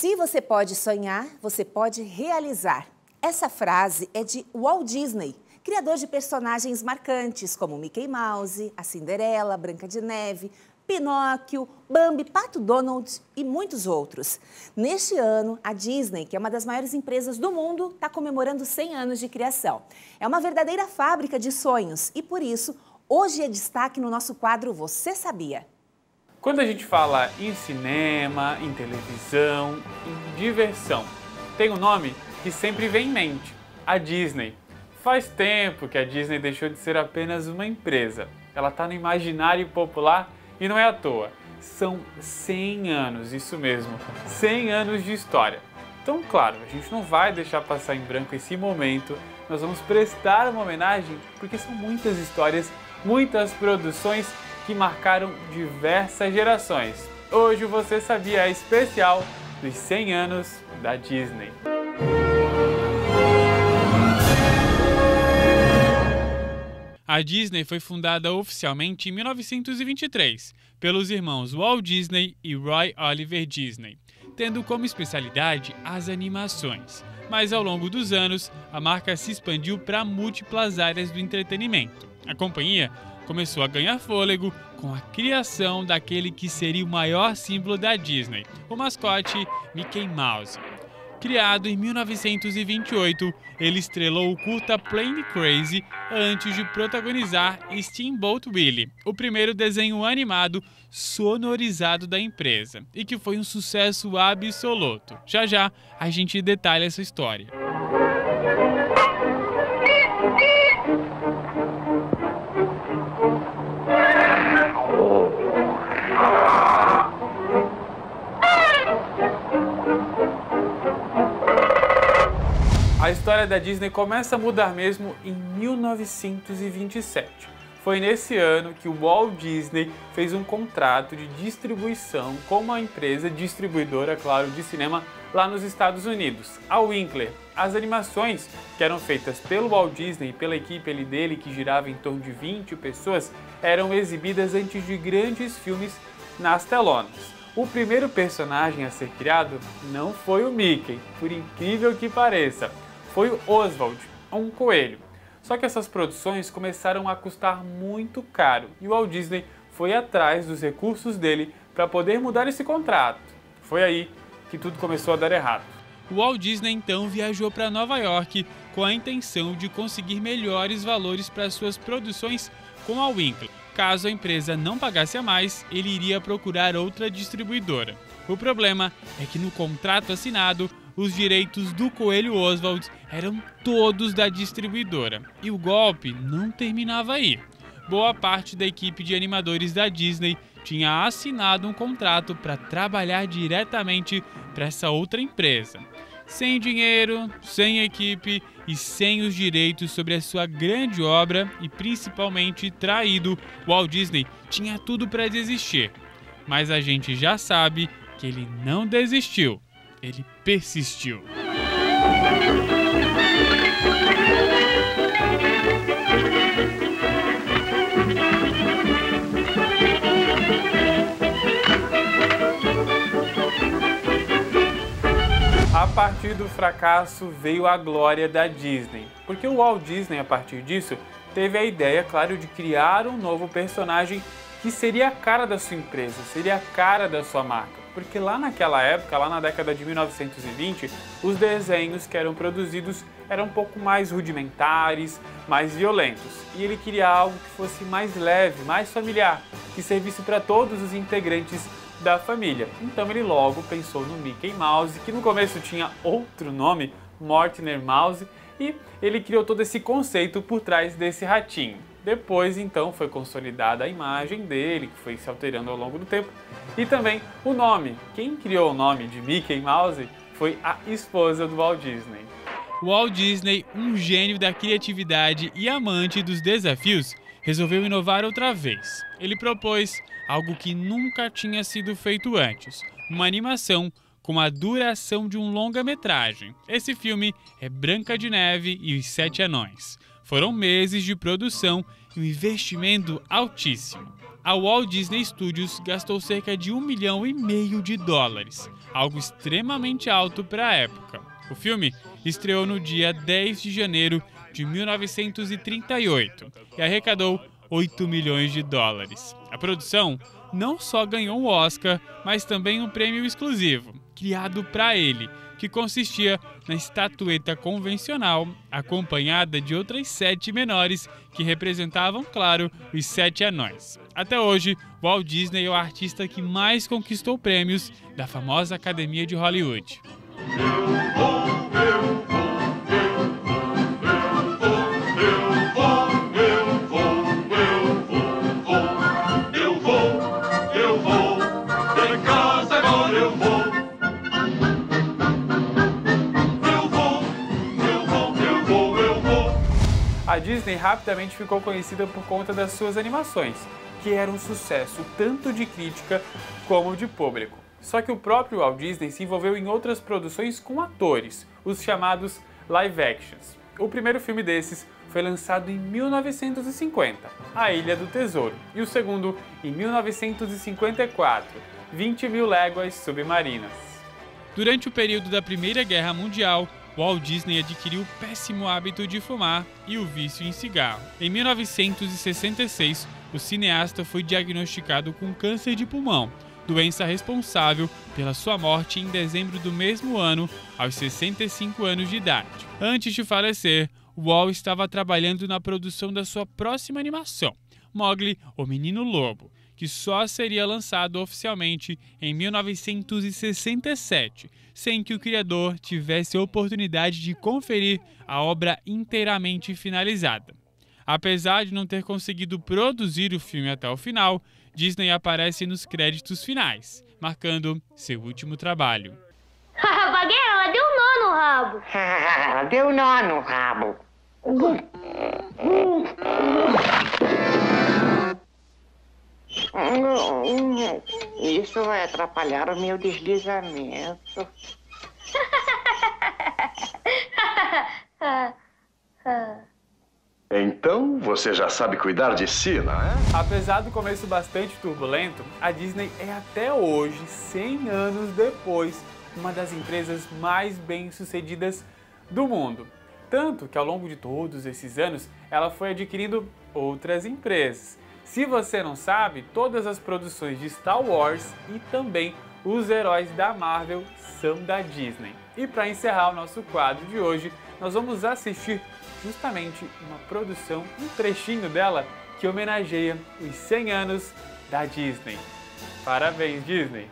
Se você pode sonhar, você pode realizar. Essa frase é de Walt Disney, criador de personagens marcantes como Mickey Mouse, a Cinderela, Branca de Neve, Pinóquio, Bambi, Pato Donald e muitos outros. Neste ano, a Disney, que é uma das maiores empresas do mundo, está comemorando 100 anos de criação. É uma verdadeira fábrica de sonhos e, por isso, hoje é destaque no nosso quadro Você Sabia? Quando a gente fala em cinema, em televisão, em diversão, tem um nome que sempre vem em mente: a Disney. Faz tempo que a Disney deixou de ser apenas uma empresa. Ela está no imaginário popular e não é à toa. São 100 anos, isso mesmo, 100 anos de história. Então, claro, a gente não vai deixar passar em branco esse momento. Nós vamos prestar uma homenagem porque são muitas histórias, muitas produções que marcaram diversas gerações. Hoje você sabia é especial dos 100 anos da Disney. A Disney foi fundada oficialmente em 1923 pelos irmãos Walt Disney e Roy Oliver Disney, tendo como especialidade as animações. Mas ao longo dos anos, a marca se expandiu para múltiplas áreas do entretenimento. A companhia começou a ganhar fôlego com a criação daquele que seria o maior símbolo da Disney, o mascote Mickey Mouse. Criado em 1928, ele estrelou o curta Plane Crazy antes de protagonizar Steamboat Willie, o primeiro desenho animado sonorizado da empresa, e que foi um sucesso absoluto. Já já a gente detalha essa história. A história da Disney começa a mudar mesmo em 1927. Foi nesse ano que o Walt Disney fez um contrato de distribuição com uma empresa distribuidora, claro, de cinema lá nos Estados Unidos, a Winkler. As animações que eram feitas pelo Walt Disney e pela equipe dele, que girava em torno de 20 pessoas, eram exibidas antes de grandes filmes nas telonas. O primeiro personagem a ser criado não foi o Mickey, por incrível que pareça foi o Oswald, um coelho. Só que essas produções começaram a custar muito caro e o Walt Disney foi atrás dos recursos dele para poder mudar esse contrato. Foi aí que tudo começou a dar errado. O Walt Disney então viajou para Nova York com a intenção de conseguir melhores valores para suas produções com a Winkler. Caso a empresa não pagasse a mais, ele iria procurar outra distribuidora. O problema é que no contrato assinado, os direitos do Coelho Oswald eram todos da distribuidora. E o golpe não terminava aí. Boa parte da equipe de animadores da Disney tinha assinado um contrato para trabalhar diretamente para essa outra empresa. Sem dinheiro, sem equipe e sem os direitos sobre a sua grande obra e principalmente traído, Walt Disney tinha tudo para desistir. Mas a gente já sabe que ele não desistiu ele persistiu. Do fracasso veio a glória da Disney, porque o Walt Disney, a partir disso, teve a ideia, claro, de criar um novo personagem que seria a cara da sua empresa, seria a cara da sua marca porque lá naquela época, lá na década de 1920, os desenhos que eram produzidos eram um pouco mais rudimentares, mais violentos. E ele queria algo que fosse mais leve, mais familiar, que servisse para todos os integrantes da família. Então ele logo pensou no Mickey Mouse, que no começo tinha outro nome, Mortimer Mouse, e ele criou todo esse conceito por trás desse ratinho. Depois, então, foi consolidada a imagem dele, que foi se alterando ao longo do tempo, e também o nome. Quem criou o nome de Mickey Mouse foi a esposa do Walt Disney. Walt Disney, um gênio da criatividade e amante dos desafios, resolveu inovar outra vez. Ele propôs algo que nunca tinha sido feito antes: uma animação com a duração de um longa-metragem. Esse filme é Branca de Neve e os Sete Anões. Foram meses de produção e um investimento altíssimo. a Walt Disney Studios gastou cerca de um milhão e meio de dólares, algo extremamente alto para a época. O filme estreou no dia 10 de janeiro de 1938 e arrecadou 8 milhões de dólares. A produção não só ganhou um Oscar, mas também um prêmio exclusivo, criado para ele, que consistia na estatueta convencional, acompanhada de outras sete menores que representavam, claro, os sete anões. Até hoje, Walt Disney é o artista que mais conquistou prêmios da famosa Academia de Hollywood. A Disney rapidamente ficou conhecida por conta das suas animações, que eram um sucesso tanto de crítica como de público. Só que o próprio Walt Disney se envolveu em outras produções com atores, os chamados live actions. O primeiro filme desses foi lançado em 1950, A Ilha do Tesouro, e o segundo em 1954, 20 mil léguas submarinas. Durante o período da Primeira Guerra Mundial, Walt Disney adquiriu o péssimo hábito de fumar e o vício em cigarro. Em 1966, o cineasta foi diagnosticado com câncer de pulmão, doença responsável pela sua morte em dezembro do mesmo ano, aos 65 anos de idade. Antes de falecer, Walt estava trabalhando na produção da sua próxima animação, Mowgli, o Menino Lobo, que só seria lançado oficialmente em 1967, sem que o criador tivesse a oportunidade de conferir a obra inteiramente finalizada. Apesar de não ter conseguido produzir o filme até o final, Disney aparece nos créditos finais, marcando seu último trabalho. Bagueira, ela deu nó no rabo. ela deu nó no rabo. Isso vai atrapalhar o meu deslizamento. Então você já sabe cuidar de si, não é? Apesar do começo bastante turbulento, a Disney é até hoje, 100 anos depois, uma das empresas mais bem-sucedidas do mundo. Tanto que ao longo de todos esses anos, ela foi adquirindo outras empresas. Se você não sabe, todas as produções de Star Wars e também os heróis da Marvel são da Disney. E para encerrar o nosso quadro de hoje, nós vamos assistir justamente uma produção, um trechinho dela que homenageia os 100 anos da Disney. Parabéns, Disney!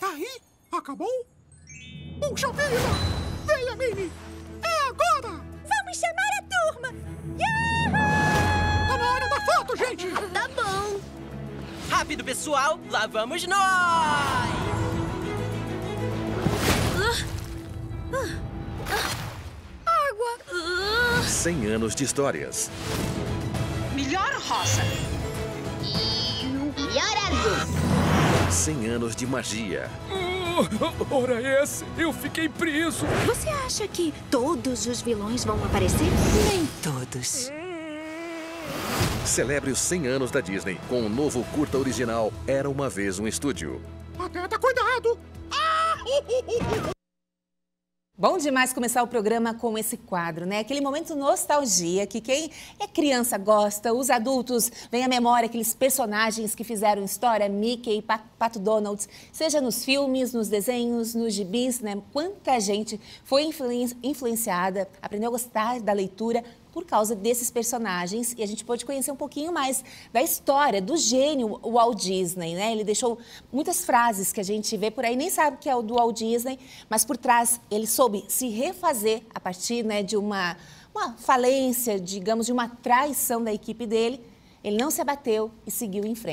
Tá aí? Acabou? Puxa vida! Venha, Minnie! É agora! Vamos chamar a turma! Tá na hora da foto, gente! Tá bom! Rápido, pessoal! Lá vamos nós! Água! 100 anos de histórias. Melhor rosa. E o melhor azul. 100 anos de magia. Oh, ora esse, eu fiquei preso. Você acha que todos os vilões vão aparecer? Nem todos. Celebre os 100 anos da Disney com o novo curta original Era Uma Vez um Estúdio. Pateta, cuidado! Ah! Bom demais começar o programa com esse quadro, né? Aquele momento nostalgia que quem é criança gosta, os adultos vem à memória aqueles personagens que fizeram história, Mickey, Pato Donald, seja nos filmes, nos desenhos, nos gibis, né? Quanta gente foi influenciada, aprendeu a gostar da leitura por causa desses personagens e a gente pôde conhecer um pouquinho mais da história, do gênio Walt Disney, né? Ele deixou muitas frases que a gente vê por aí, nem sabe que é o do Walt Disney, mas por trás ele soube se refazer a partir né, de uma, uma falência, digamos, de uma traição da equipe dele. Ele não se abateu e seguiu em frente.